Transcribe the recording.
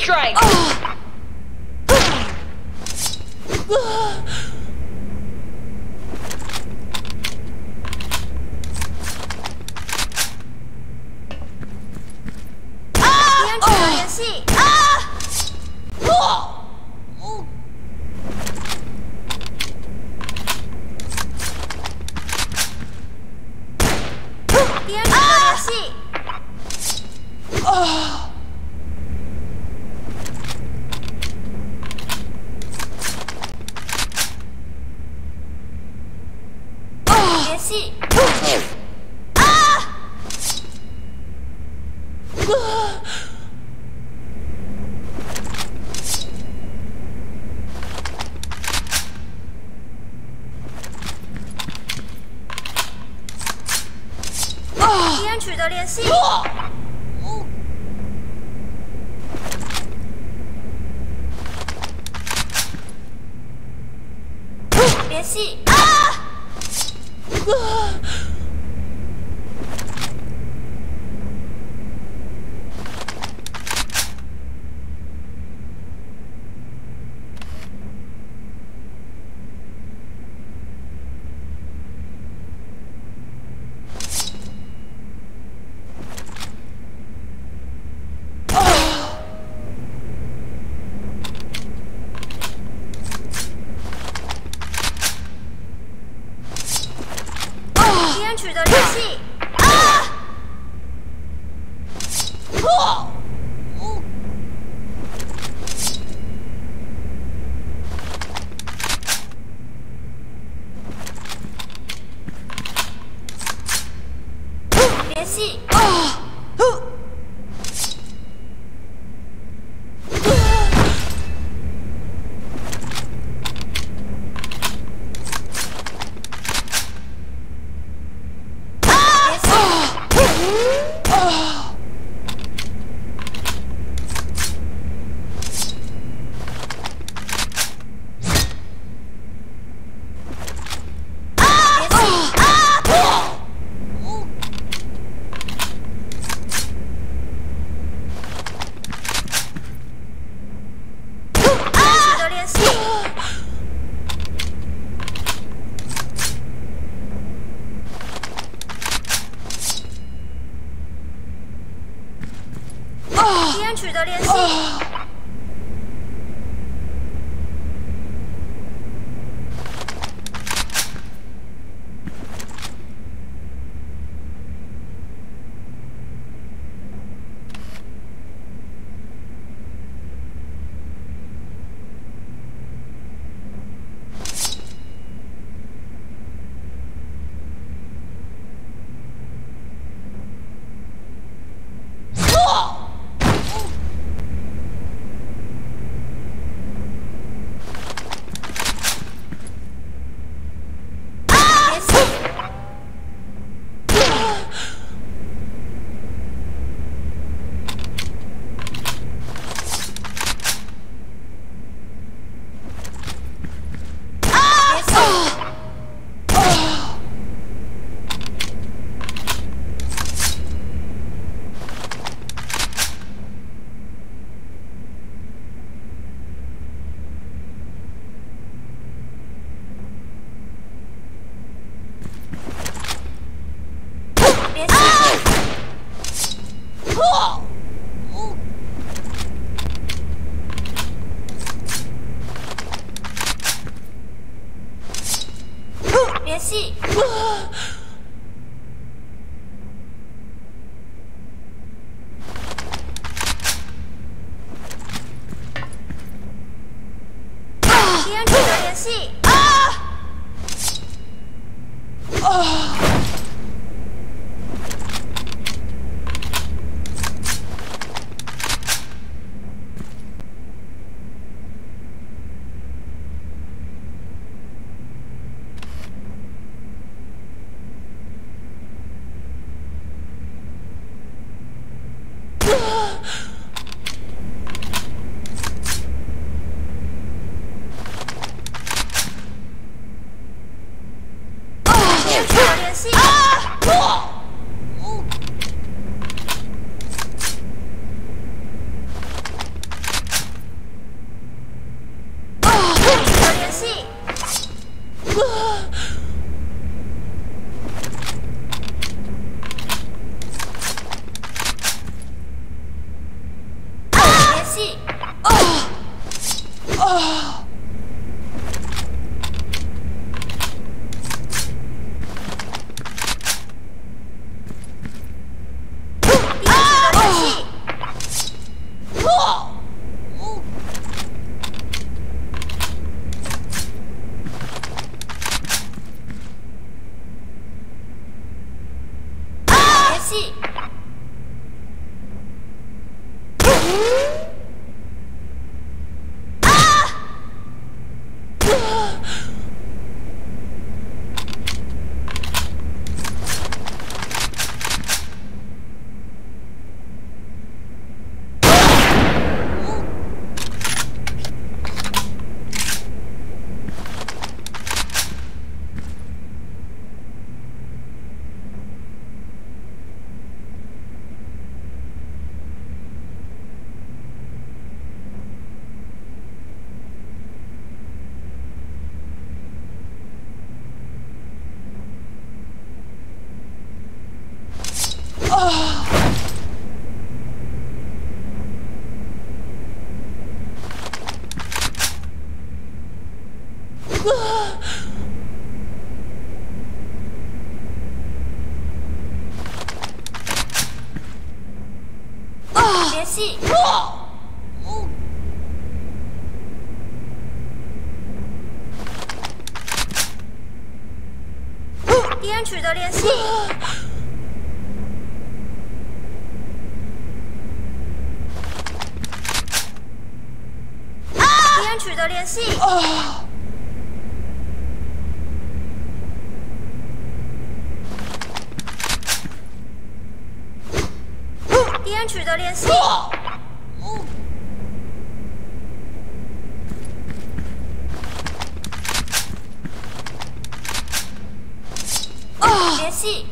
strike. 敌人取得联系。敌人取得联系。联系。敌人取得联系。联系。啊人取得联系。联系。联系。联系。取得联系。敌人取得联系。联系。联系。联系。联系。敌人取得啊！不联系，敌人取得联系，取得联系，敌人取得联系，联系，